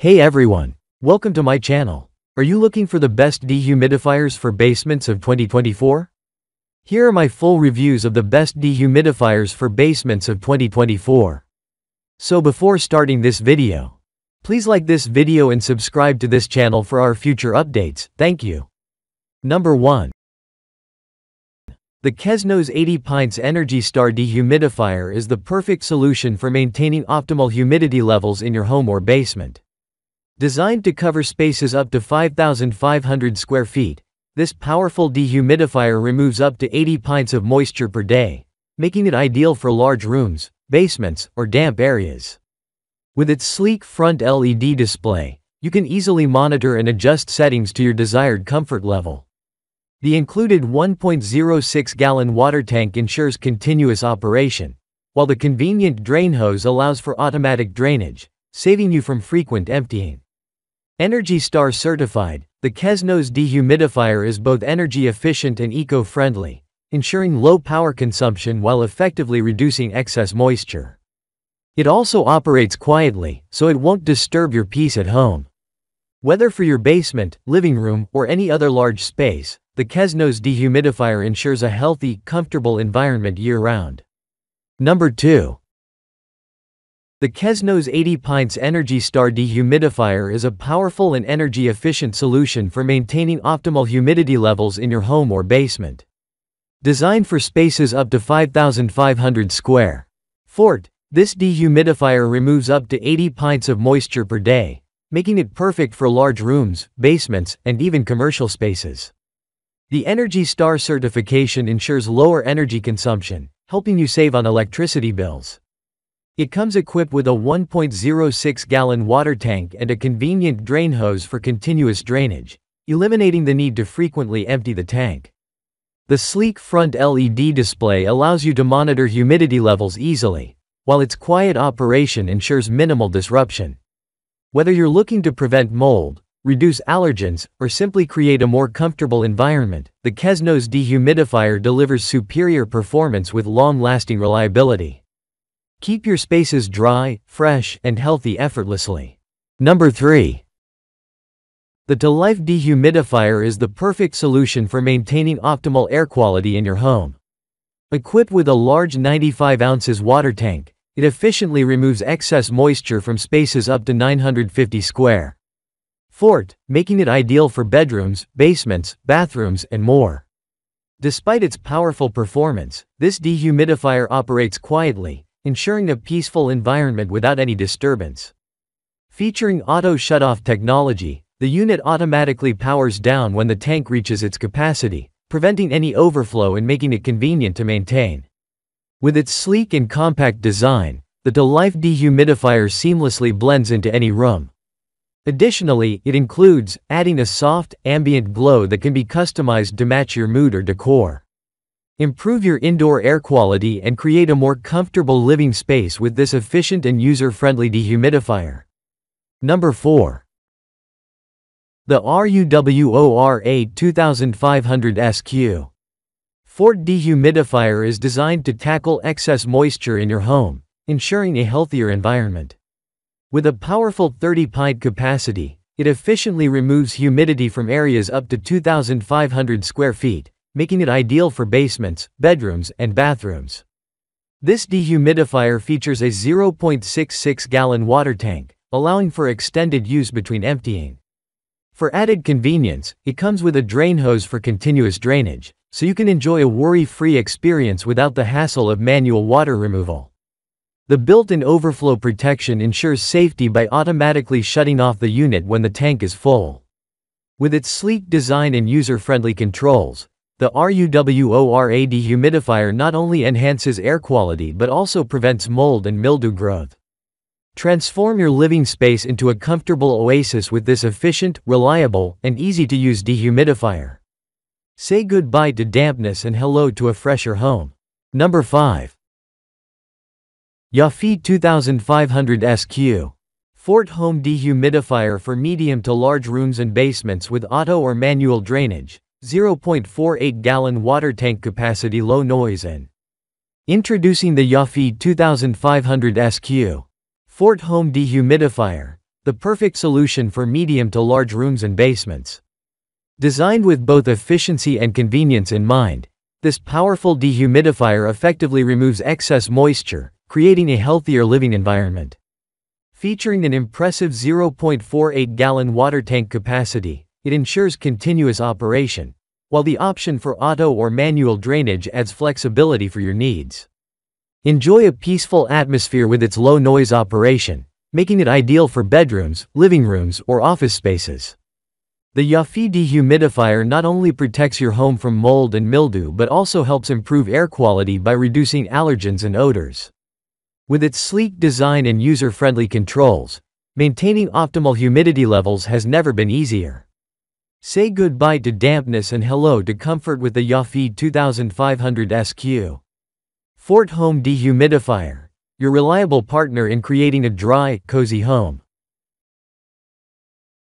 Hey everyone, welcome to my channel. Are you looking for the best dehumidifiers for basements of 2024? Here are my full reviews of the best dehumidifiers for basements of 2024. So before starting this video, please like this video and subscribe to this channel for our future updates, thank you. Number 1. The Kesnos 80 Pints Energy Star Dehumidifier is the perfect solution for maintaining optimal humidity levels in your home or basement. Designed to cover spaces up to 5,500 square feet, this powerful dehumidifier removes up to 80 pints of moisture per day, making it ideal for large rooms, basements, or damp areas. With its sleek front LED display, you can easily monitor and adjust settings to your desired comfort level. The included 1.06 gallon water tank ensures continuous operation, while the convenient drain hose allows for automatic drainage, saving you from frequent emptying. Energy Star certified, the Kesnos dehumidifier is both energy efficient and eco-friendly, ensuring low power consumption while effectively reducing excess moisture. It also operates quietly, so it won't disturb your peace at home. Whether for your basement, living room, or any other large space, the Kesnos dehumidifier ensures a healthy, comfortable environment year-round. Number 2. The Kesnos 80 Pints Energy Star Dehumidifier is a powerful and energy-efficient solution for maintaining optimal humidity levels in your home or basement. Designed for spaces up to 5,500 square Fort, this dehumidifier removes up to 80 pints of moisture per day, making it perfect for large rooms, basements, and even commercial spaces. The Energy Star certification ensures lower energy consumption, helping you save on electricity bills. It comes equipped with a 1.06 gallon water tank and a convenient drain hose for continuous drainage, eliminating the need to frequently empty the tank. The sleek front LED display allows you to monitor humidity levels easily, while its quiet operation ensures minimal disruption. Whether you're looking to prevent mold, reduce allergens, or simply create a more comfortable environment, the Kesnos dehumidifier delivers superior performance with long-lasting reliability. Keep your spaces dry, fresh, and healthy effortlessly. Number 3. The ToLife dehumidifier is the perfect solution for maintaining optimal air quality in your home. Equipped with a large 95 ounces water tank, it efficiently removes excess moisture from spaces up to 950 square Fort, making it ideal for bedrooms, basements, bathrooms, and more. Despite its powerful performance, this dehumidifier operates quietly, ensuring a peaceful environment without any disturbance. Featuring auto shutoff technology, the unit automatically powers down when the tank reaches its capacity, preventing any overflow and making it convenient to maintain. With its sleek and compact design, the ToLife dehumidifier seamlessly blends into any room. Additionally, it includes adding a soft, ambient glow that can be customized to match your mood or decor. Improve your indoor air quality and create a more comfortable living space with this efficient and user-friendly dehumidifier. Number 4. The RUWORA 2500 SQ. Fort Dehumidifier is designed to tackle excess moisture in your home, ensuring a healthier environment. With a powerful 30-pint capacity, it efficiently removes humidity from areas up to 2,500 square feet, making it ideal for basements, bedrooms, and bathrooms. This dehumidifier features a 0.66 gallon water tank, allowing for extended use between emptying. For added convenience, it comes with a drain hose for continuous drainage, so you can enjoy a worry-free experience without the hassle of manual water removal. The built-in overflow protection ensures safety by automatically shutting off the unit when the tank is full. With its sleek design and user-friendly controls, the RUWORA dehumidifier not only enhances air quality but also prevents mold and mildew growth. Transform your living space into a comfortable oasis with this efficient, reliable, and easy-to-use dehumidifier. Say goodbye to dampness and hello to a fresher home. Number 5. Yaufey 2500 SQ. Fort Home Dehumidifier for medium to large rooms and basements with auto or manual drainage. 0.48 gallon water tank capacity low noise and Introducing the Yaufey 2500 SQ. Fort Home Dehumidifier. the perfect solution for medium to large rooms and basements. Designed with both efficiency and convenience in mind, this powerful dehumidifier effectively removes excess moisture, creating a healthier living environment. Featuring an impressive 0.48 gallon water tank capacity, it ensures continuous operation, while the option for auto or manual drainage adds flexibility for your needs. Enjoy a peaceful atmosphere with its low noise operation, making it ideal for bedrooms, living rooms, or office spaces. The Yaufey dehumidifier not only protects your home from mold and mildew but also helps improve air quality by reducing allergens and odors. With its sleek design and user-friendly controls, maintaining optimal humidity levels has never been easier. Say goodbye to dampness and hello to comfort with the Yaufey 2500 SQ. Fort Home Dehumidifier, your reliable partner in creating a dry, cozy home.